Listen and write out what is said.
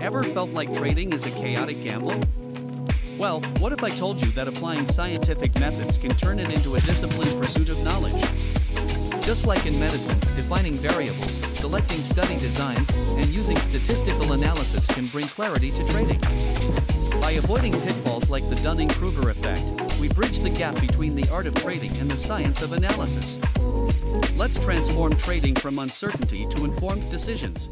Ever felt like trading is a chaotic gamble? Well, what if I told you that applying scientific methods can turn it into a disciplined pursuit of knowledge? Just like in medicine, defining variables, selecting study designs, and using statistical analysis can bring clarity to trading. By avoiding pitfalls like the Dunning-Kruger effect, we bridge the gap between the art of trading and the science of analysis. Let's transform trading from uncertainty to informed decisions.